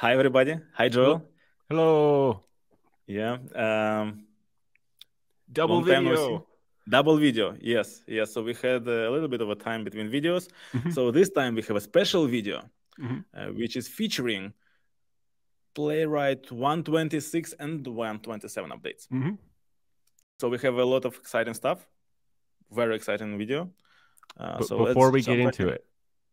hi everybody. Hi Joel. Hello. Yeah. Um, Double video. Double video. Yes. Yes. So we had a little bit of a time between videos. Mhm. So this time we have a special video, Mhm. uh, which is featuring Playwright 126 and 127 updates. Mhm. So we have a lot of exciting stuff. Very exciting video. Uh, so before we get into it,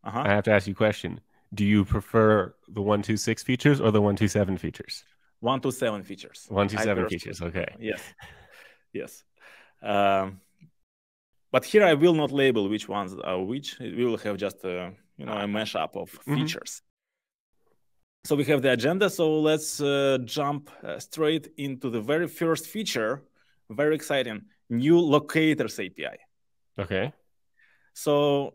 Uh-huh. I have to ask you a question. Do you prefer the 126 features or the 127 features? 127 features. 127 I features. Okay. Yes. Yes. Um, but here I will not label which ones are which. We will have just a, you know, a mashup of Mhm. features. So we have the agenda. So let's uh, jump uh, straight into the very first feature. Very exciting. New locators API. Okay. So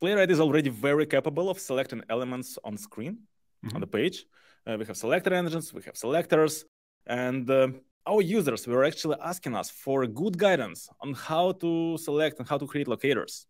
Playwright is already very capable of selecting elements on screen on Mhm. the page. Uh, we have selector engines, we have selectors, and uh, our users were actually asking us for good guidance on how to select and how to create locators.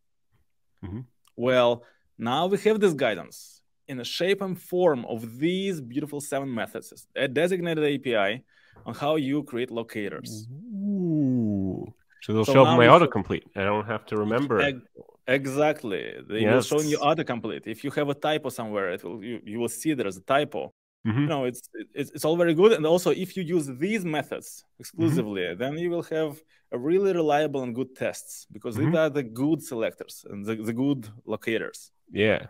Mhm. Well, now we have this guidance in the shape and form of these beautiful seven methods, a designated API on how you create locators. Ooh. So they'll So show my autocomplete. I don't have to remember. Eg- Exactly. They will show you autocomplete. If you have a typo somewhere, it will you, you will see there's a typo. Mhm. You know, it's, it's it's all very good. And also, if you use these methods exclusively, then you will have a really reliable and good tests because Mhm. these are the good selectors and the, the good locators. Yeah.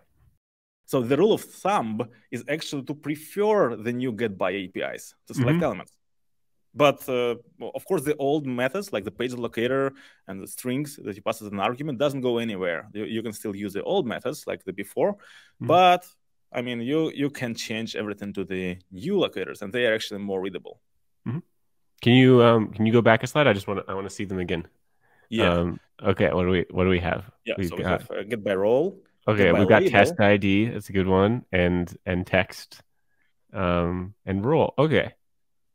So the rule of thumb is actually to prefer the new get by APIs to select Mhm. elements. But uh, of course, the old methods like the page locator and the strings that you pass as an argument doesn't go anywhere. You, you can still use the old methods like the before, Mhm. but I mean, you you can change everything to the new locators, and they are actually more readable. Can you um can you go back a slide? I just want to I want to see them again. Yeah, Um okay, what do we what do we have? yeah. we've so we got- have uh, get by role. Okay, we've got label. test ID. That's a good one, and and text, um, and role. Okay,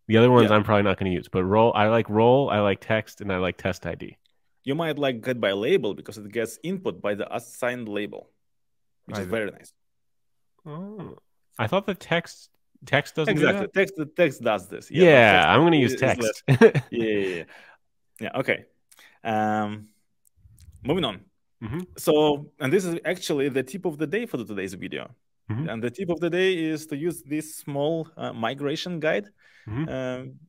the other ones Yeah. I'm probably not going to use, but role. I like role. I like text, and I like test ID. You might like get by label because it gets input by the assigned label, which is Right. very nice. Oh, I thought the text text doesn't do Exactly. that? Text the text does this. Yeah, but text I'm going to use text. yeah, yeah, yeah. Yeah, okay. Um, moving on. Mhm. So, and this is actually the tip of the day for today's video. Mhm. And the tip of the day is to use this small uh, migration guide Mhm. um,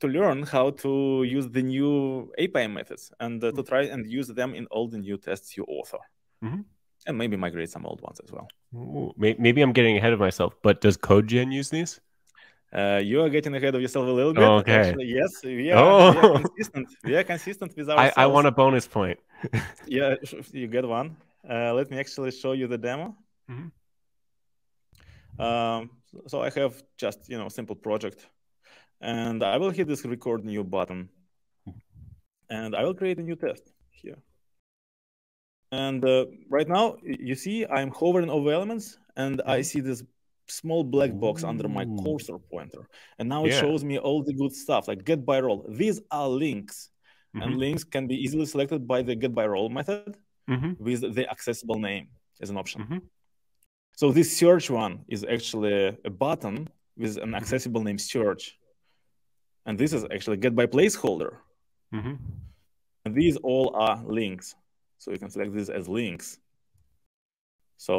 to learn how to use the new API methods and uh, to try and use them in all the new tests you author. Mhm. And maybe migrate some old ones as well. Ooh, maybe I'm getting ahead of myself, but does CodeGen use these? Uh, you are getting ahead of yourself a little bit. Oh, okay. Actually, yes, we are, we are Oh. consistent. We are consistent with I. I want a bonus point. Yeah, you get one. Uh, let me actually show you the demo. Mhm. Um, so I have just you know simple project, and I will hit this record new button, and I will create a new test here. And uh, right now, you see I'm hovering over elements, and I see this small black box under my cursor pointer, and now it Yeah. shows me all the good stuff like get by role. These are links, and Mhm. links can be easily selected by the get by role method Mhm. with the accessible name as an option. Mhm. So this search one is actually a button with Mm-hmm. an accessible name search. And this is actually get by placeholder. Mhm. And these all are links. So you can select this as links. So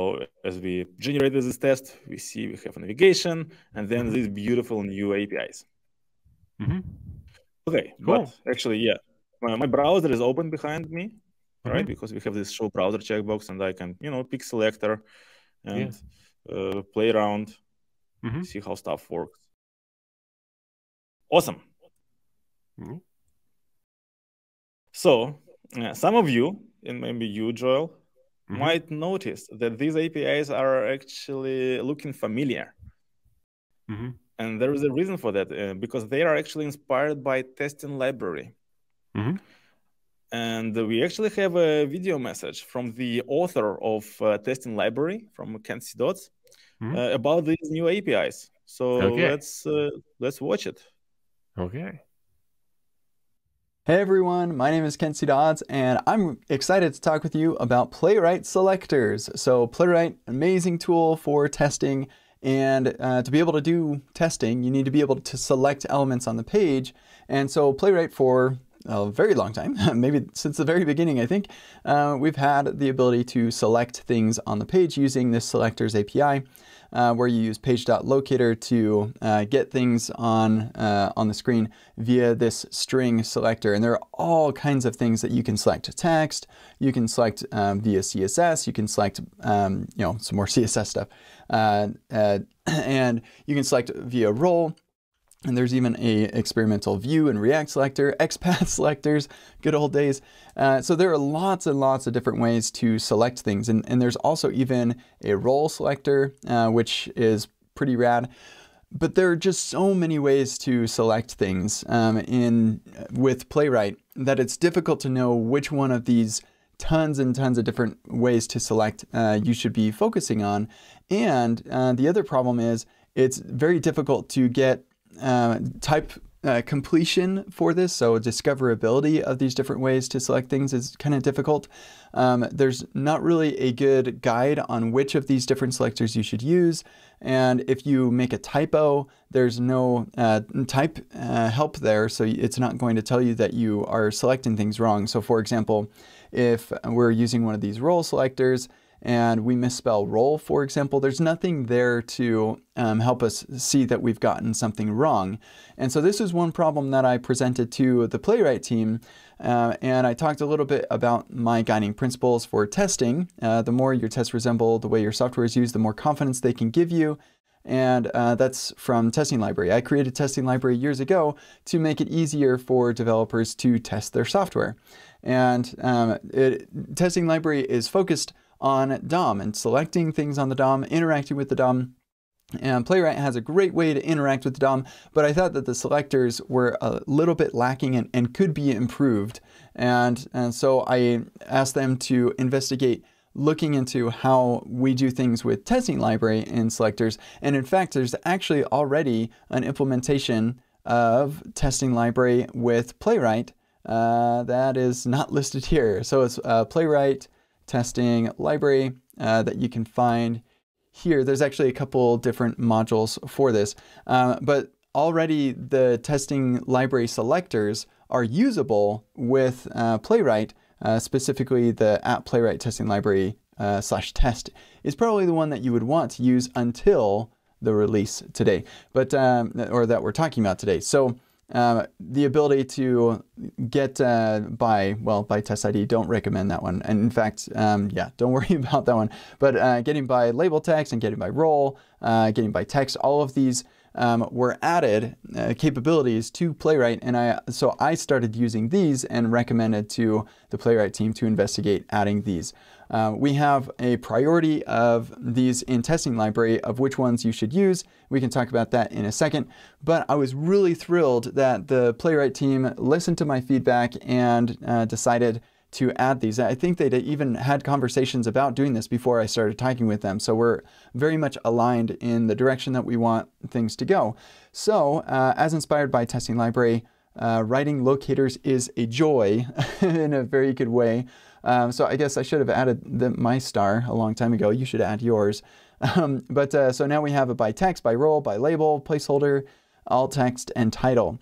as we generated this test, we see we have navigation and then Mm-hmm. these beautiful new APIs. Mhm. Okay, Cool. but actually, yeah, my, my browser is open behind me, right? Mhm. Because we have this show browser checkbox, and I can, you know, pick selector and uh, play around, Mhm. see how stuff works. Awesome. Mhm. So, uh, some of you, and maybe you, Joel, Mhm. might notice that these APIs are actually looking familiar. Mhm. And there is a reason for that, uh, because they are actually inspired by testing library. Mhm. And we actually have a video message from the author of uh, testing library from Kent C. Dodds Mhm. uh, about these new APIs. So Okay. let's uh, let's watch it. Okay. Hey everyone, my name is Kent C. Dodds, and I'm excited to talk with you about Playwright selectors. So, Playwright, amazing tool for testing And uh, to be able to do testing, you need to be able to select elements on the page. And so Playwright for a very long time, maybe since the very beginning, I think, uh, we've had the ability to select things on the page using this selectors API uh, where you use page.locator to uh, get things on, uh, on the screen via this string selector. And there are all kinds of things that you can select. Text, you can select um, via CSS, you can select um, you know, some more CSS stuff, uh, uh, and you can select via role. And there's even a experimental Vue and React selector, XPath selectors, good old days. Uh, so there are lots and lots of different ways to select things. And, and there's also even a role selector, uh, which is pretty rad. But there are just so many ways to select things um, in with Playwright that it's difficult to know which one of these tons and tons of different ways to select uh, you should be focusing on. And uh, the other problem is it's very difficult to get uh, type uh, completion for this, so discoverability of these different ways to select things is kind of difficult. Um, there's not really a good guide on which of these different selectors you should use, and if you make a typo, there's no uh, type uh, help there, so it's not going to tell you that you are selecting things wrong. So for example, if we're using one of these role selectors, and we misspell role, for example, there's nothing there to um, help us see that we've gotten something wrong. And so this is one problem that I presented to the Playwright team. Uh, and I talked a little bit about my guiding principles for testing. Uh, the more your tests resemble the way your software is used, the more confidence they can give you. And uh, that's from Testing Library. I created Testing Library years ago to make it easier for developers to test their software. And um, it, Testing Library is focused on DOM and selecting things on the DOM, interacting with the DOM. And Playwright has a great way to interact with the DOM, but I thought that the selectors were a little bit lacking and, and could be improved. And, and so I asked them to investigate looking into how we do things with testing library in selectors. And in fact, there's actually already an implementation of testing library with Playwright uh, that is not listed here. So it's uh, Playwright testing library uh, that you can find here. There's actually a couple different modules for this, uh, but already the testing library selectors are usable with uh, Playwright, uh, specifically the at Playwright testing library uh, slash test is probably the one that you would want to use until the release today, but um, or that we're talking about today. So um, the ability to get uh, by, well, by test ID, don't recommend that one. And in fact, um, yeah, don't worry about that one. But uh, getting by label text and getting by role, uh, getting by text, all of these um, were added uh, capabilities to Playwright. And I, so I started using these and recommended to the Playwright team to investigate adding these. Uh, we have a priority of these in testing library of which ones you should use. We can talk about that in a second. But I was really thrilled that the Playwright team listened to my feedback and uh, decided to add these. I think they even had conversations about doing this before I started talking with them. So we're very much aligned in the direction that we want things to go. So uh, as inspired by Testing Library, uh, writing locators is a joy in a very good way. Um, so I guess I should have added the, my star a long time ago. You should add yours. Um, but uh, so now we have it by text, by role, by label, placeholder, alt text, and title.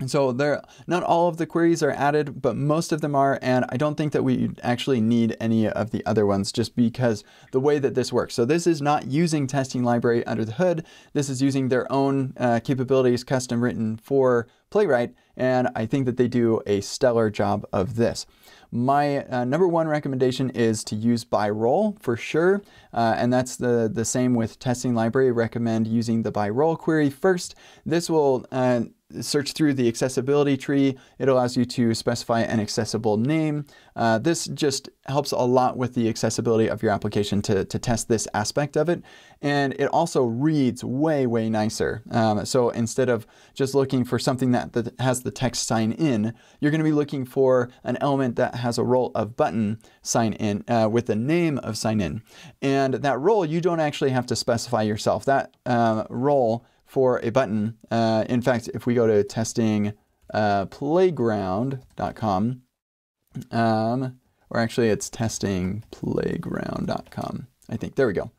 And so there, not all of the queries are added, but most of them are, and I don't think that we actually need any of the other ones just because the way that this works. So this is not using testing library under the hood. This is using their own uh, capabilities custom written for Playwright, and I think that they do a stellar job of this. My uh, number one recommendation is to use by role for sure, uh, and that's the, the same with testing library. Recommend using the by role query first. This will uh, search through the accessibility tree. It allows you to specify an accessible name. Uh, this just helps a lot with the accessibility of your application to, to test this aspect of it. And it also reads way, way nicer. Um, so instead of just looking for something that, that has the text sign in, you're going to be looking for an element that has a role of button sign in uh, with the name of sign in. And that role, you don't actually have to specify yourself. That uh, role for a button. Uh, in fact, if we go to testingplayground.com, uh, um, or actually it's testingplayground.com, I think. There we go.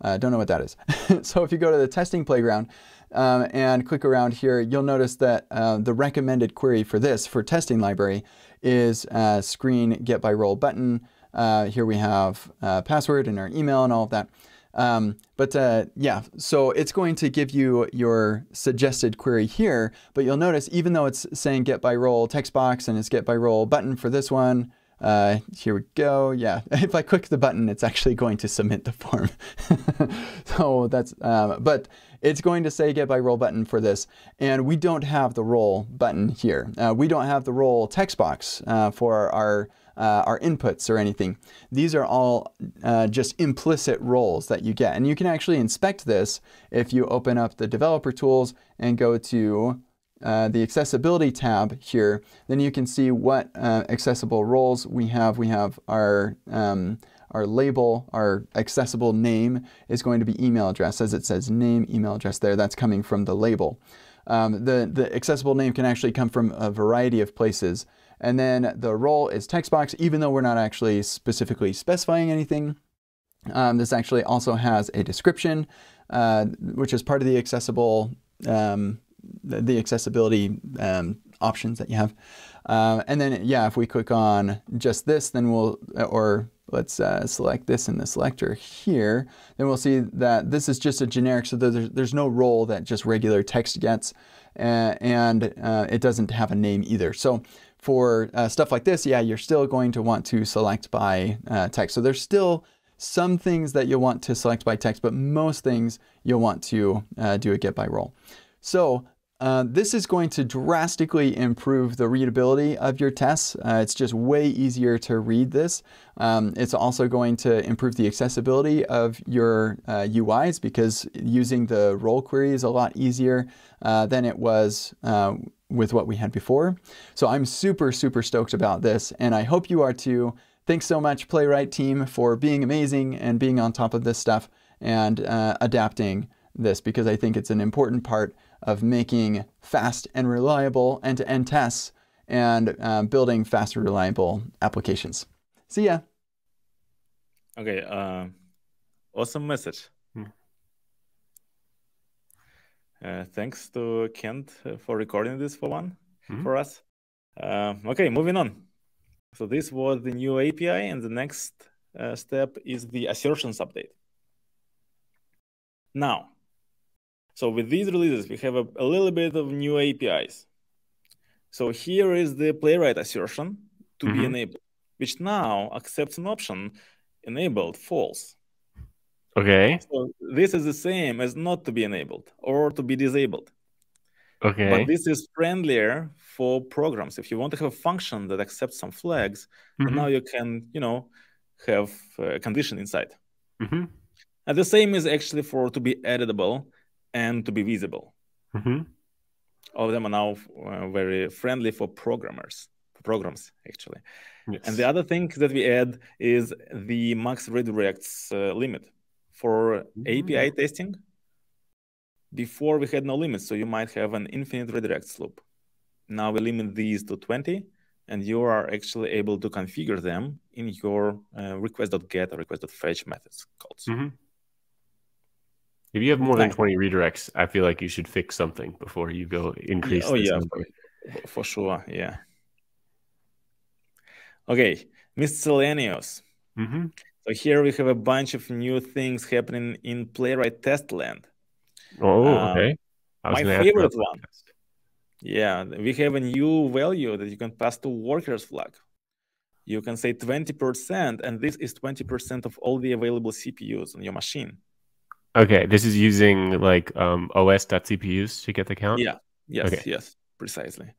Uh, don't know what that is. so if you go to the testing playground um, and click around here, you'll notice that uh, the recommended query for this, for testing library, is uh, screen get by role button. Uh, here we have uh, password and our email and all of that. Um, but uh, yeah, so it's going to give you your suggested query here, but you'll notice even though it's saying get by role text box and it's get by role button for this one, uh, here we go. Yeah, if I click the button, it's actually going to submit the form. so that's, um, but it's going to say get by role button for this. And we don't have the role button here. Uh, we don't have the role text box uh, for our uh, our inputs or anything. These are all uh, just implicit roles that you get. And you can actually inspect this if you open up the developer tools and go to uh, the accessibility tab here, then you can see what uh, accessible roles we have. We have our um, our label, our accessible name is going to be email address, as it says name, email address there. That's coming from the label. Um, the, the accessible name can actually come from a variety of places. And then the role is text box, even though we're not actually specifically specifying anything. Um, this actually also has a description, uh, which is part of the accessible, um, the, accessibility um, options that you have. Uh, and then, yeah, if we click on just this, then we'll, or let's uh, select this in the selector here, then we'll see that this is just a generic, so there's, there's no role that just regular text gets, uh, and uh, it doesn't have a name either. So for uh, stuff like this, yeah, you're still going to want to select by uh, text. So there's still some things that you'll want to select by text, but most things you'll want to uh, do a get by role. So uh, this is going to drastically improve the readability of your tests. Uh, it's just way easier to read this. Um, it's also going to improve the accessibility of your uh, UIs because using the role query is a lot easier uh, than it was uh, with what we had before. So I'm super, super stoked about this, and I hope you are too. Thanks so much, Playwright team, for being amazing and being on top of this stuff and adapting this because I think it's an important part of making fast and reliable end-to-end tests and uh, building fast reliable applications. See ya. Okay, uh, awesome message. Hmm. Uh, thanks to Kent uh, for recording this for one mm-hmm. for us. Uh, okay, moving on. So this was the new API, and the next uh, step is the assertions update. Now, so with these releases, we have a, a little bit of new APIs. So here is the playwright assertion to mm-hmm. be enabled, which now accepts an option enabled false. Okay. So this is the same as not to be enabled or to be disabled. Okay. But this is friendlier for programs. If you want to have a function that accepts some flags, mm-hmm. now you can, you know, have a condition inside. Mm-hmm. And the same is actually for to be editable and to be visible. Mm-hmm. All of them are now uh, very friendly for programmers, for programs actually. Yes. And the other thing that we add is the max redirects uh, limit for mm-hmm. API testing. Before we had no limits, so you might have an infinite redirects loop. Now we limit these to 20, and you are actually able to configure them in your uh, request.get or request.fetch methods calls. Mm-hmm. If you have more than 20 redirects, I feel like you should fix something before you go increase. Oh, yeah, number. for sure. Yeah. Okay, miscellaneous. Mm-hmm. So here we have a bunch of new things happening in Playwright test land. Oh, um, okay. my favorite one. Yeah, we have a new value that you can pass to workers flag. You can say 20%, and this is 20% of all the available CPUs on your machine. Okay, this is using like um, os.cpus to get the count. Yeah. Yes. Okay. Yes. Precisely.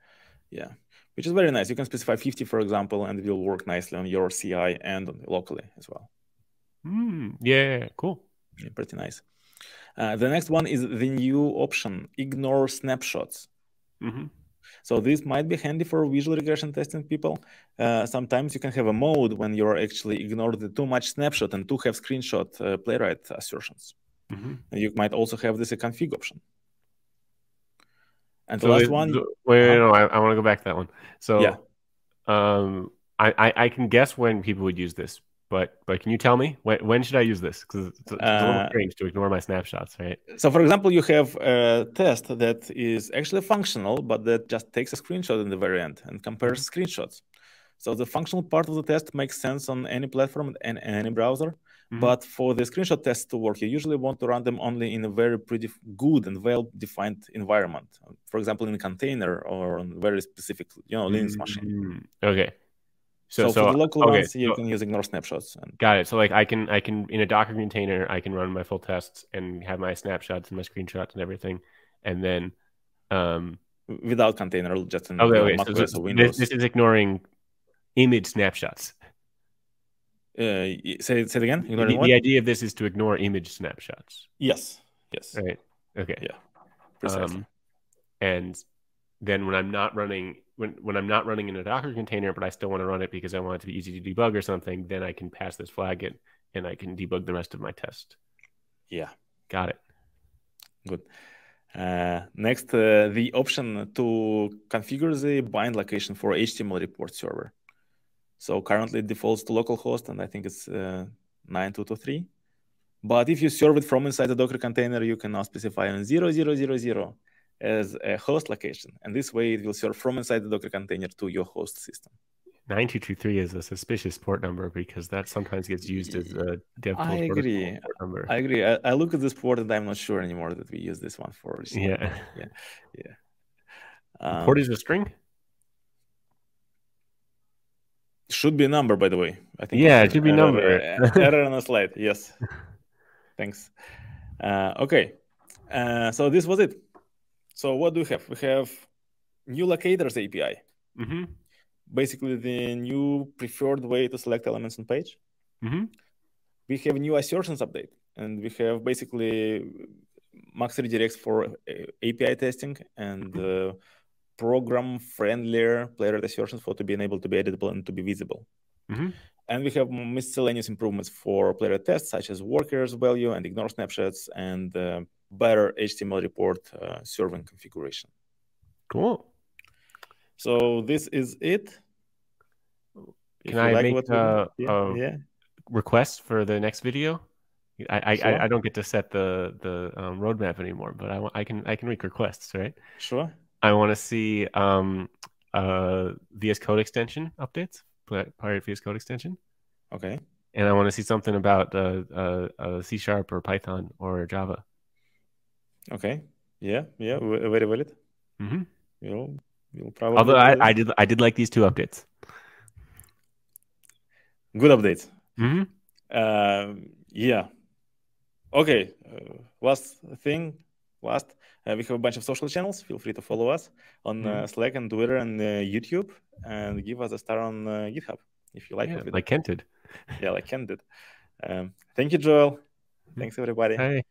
Yeah. Which is very nice. You can specify 50, for example, and it will work nicely on your CI and locally as well. Mm, yeah. Cool. Yeah, pretty nice. Uh, the next one is the new option: ignore snapshots. Mm-hmm. So this might be handy for visual regression testing people. Uh, sometimes you can have a mode when you're actually ignore the too much snapshot and to have screenshot uh, playwright assertions. Mm-hmm. You might also have this a config option. And the so last one. Wait, uh, no, I, I want to go back to that one. So, yeah. um, I, I, I can guess when people would use this. but but can you tell me when when should I use this? Because it's, it's a little Uh, strange to ignore my snapshots, right? So, for example, you have a test that is actually functional, but that just takes a screenshot in the very end and compares screenshots. So the functional part of the test makes sense on any platform and any browser. Mhm. But for the screenshot tests to work, you usually want to run them only in a very pretty good and well-defined environment. For example, in a container or on very specific, you know, Linux machine. Mm, Okay. So, So so, for the local okay, ones, you so- can use ignore snapshots. And got it. So like I can I can in a Docker container I can run my full tests and have my snapshots and my screenshots and everything, and then um without container, just in okay, okay. So, so or Windows. this, this is ignoring image snapshots. Uh, say, say it again. The, the idea of this is to ignore image snapshots, Yes. Yes. right? Okay. Yeah. Precisely. Um, and then when I'm not running when when I'm not running in a Docker container, but I still want to run it because I want it to be easy to debug or something, then I can pass this flag in and I can debug the rest of my test. yeah. Got it. Good. Uh, next, uh, the option to configure the bind location for HTML report server. So currently it defaults to localhost, and I think it's uh, 9223. But if you serve it from inside the Docker container, you can now specify on 0000 as a host location. And this way it will serve from inside the Docker container to your host system. 9223 is a suspicious port number because that sometimes gets used as a dev I agree. port number. I agree. I, I look at this port and I'm not sure anymore that we use this one for. yeah. Yeah. Yeah. Um, port is a string? Should be a number, by the way. I think. Yeah, it should be number. Error, on the slide. Yes. Thanks. Uh, okay. Uh, so this was it. So what do we have? We have new locators API. Mm-hmm. Basically, the new preferred way to select elements on page. Mm-hmm. We have new assertions update, and we have basically max redirects for API testing and uh, program friendlier Playwright assertions for to be enabled to be editable and to be visible. Mm-hmm. And we have miscellaneous improvements for Playwright tests, such as workers value and ignore snapshots, and uh, better HTML report uh, serving configuration. Cool. So this is it. If Can I like make, what we yeah, uh, yeah, Requests for the next video? I I, Sure. I, I don't get to set the the um, roadmap anymore, but I, I can I can make requests, right? sure. I want to see um uh VS Code extension updates, Pi- Pirate VS Code extension, Okay. and I want to see something about uh, uh, uh C sharp or Python or Java. Okay. Yeah, yeah, very valid. hmm We'll, we'll probably. Although I. I did I did like these two updates. Good updates. hmm Um, yeah. Okay. Uh, last thing. Last. Uh, we have a bunch of social channels. Feel free to follow us on uh, Slack and Twitter and uh, YouTube, and give us a star on uh, GitHub if you like yeah, we like Kent did. Yeah, like Ken did. Um, thank you, Joel. Thanks, everybody. Hey.